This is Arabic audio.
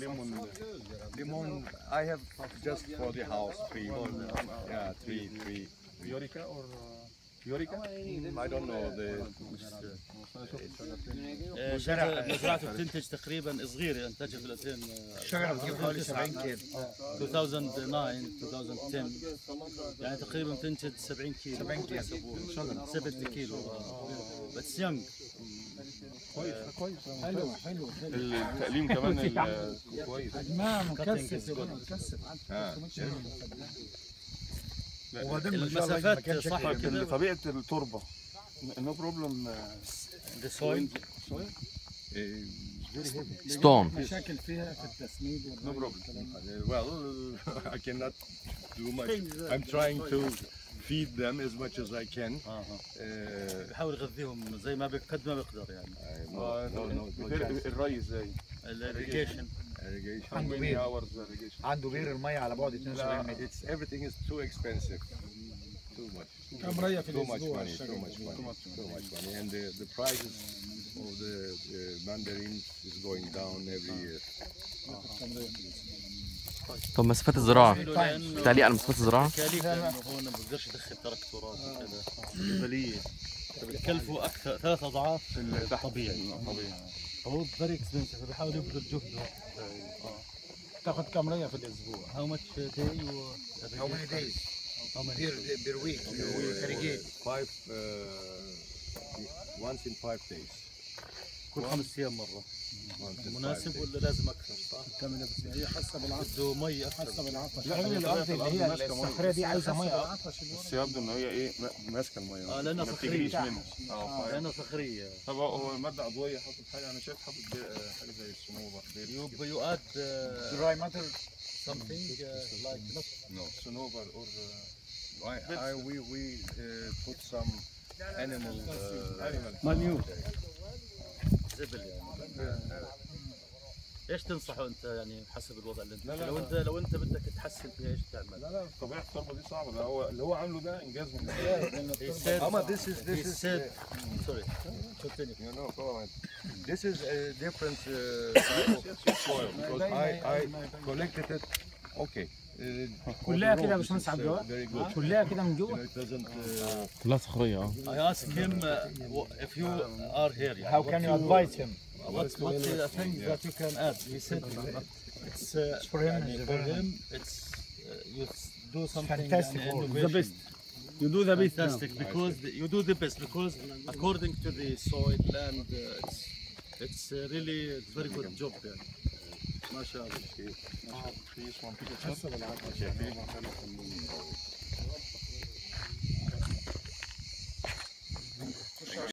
lemon, lemon. I have just for the house three. Yeah, three, three. Yorica or Yorica? I don't know the. شجرة مزرعته بتنتج تقريبا صغيرة انتجت في 2000 الشجره بتجيب حوالي 70 كيلو 2009 2010 يعني تقريبا بتنتج 70 كيلو 70 كيلو 70 كيلو بس يونج حلو حلو حلو التقليم كمان كويس. is مكثف. مكثف. آه. وبعدين شاء الله المسافات صح كده. طبيعة التربة. no problem the soil. stone مشاكل فيها في التسميد no problem Well, I cannot do much. I'm trying to feed them as much as I can. آه. Uh, بحاول يغذيهم زي ما قد ما بيقدر يعني. الري إزاي؟ الاريجيشن Irrigation. How عنده many per hours irrigation? عنده بير الميه على بعد 72 متر It's everything is too expensive. Too much. كم رية في Too much الأسبوع money. Too much money. Too much money. And the, the prices of the uh, mandarins is going down every year. طب مسافات الزراعة. في لأنه تعليق على مسافات الزراعة. تكاليف لأنه هو ما بقدرش يدخل تراكتورات وكذا جبلية فبتكلفوا أكثر ثلاث أضعاف الطبيعي. طبيعي هو very expensive بيحاول يبذل جهده. تاخذ كم رية في الأسبوع؟ How much day و How many days? How many per per week irrigate. Five, uh, once in five days. كل خمس أيام مرة. Once in five مناسب. ولا لازم أكثر صح؟ كم هي حسب العطش بده مي حسب العطش لا، هي الأرض طبيعة اللي هي. الصخرية دي مية العطش بس يبدو ان هي إيه ما- ماسكة المية آه، لأنها ما بتجريش صخرية. منها آه ف- لأنها صخرية طب هو مادة عضوية حاطط حاجة أنا شايف حاطط آه، حاجة زي الصنوبر you you add dry matter something uh, like not No. صنوبر or I, I, we we uh, put some animal uh, Animal. manure. زبل يعني إيش تنصحه أنت يعني حسب الوضع اللي أنت لا، فيه؟ لا، لو. انت لو أنت بدك تحسن فيها إيش تعمل؟ لا لا طبيعة التربة دي صعبة ده هو اللي هو عامله ده إنجاز من He said, Ama, this is this he is said, sorry, continue. you know طبعاً. this is a different uh, type of soil because I I collected it. Okay. Uh, كلها for the كده يا rows, باشمهندس it's, عبد uh, الوهاب Very good. كلها كده من You know, جوه it doesn't. Uh, كلها صخرية اه I asked him uh, wha- if you are here. يعني, how what can you advise him What, what the thing that you can add? He said it's uh, for him يعني is for very him it's uh, you s- do something Fantastic يعني work. innovation. The best. You do the best now. Fantastic because the, you do the best because according to the soil land uh, it's it's uh, really it's very good job يعني. ما شاء الله. picture حسب العطش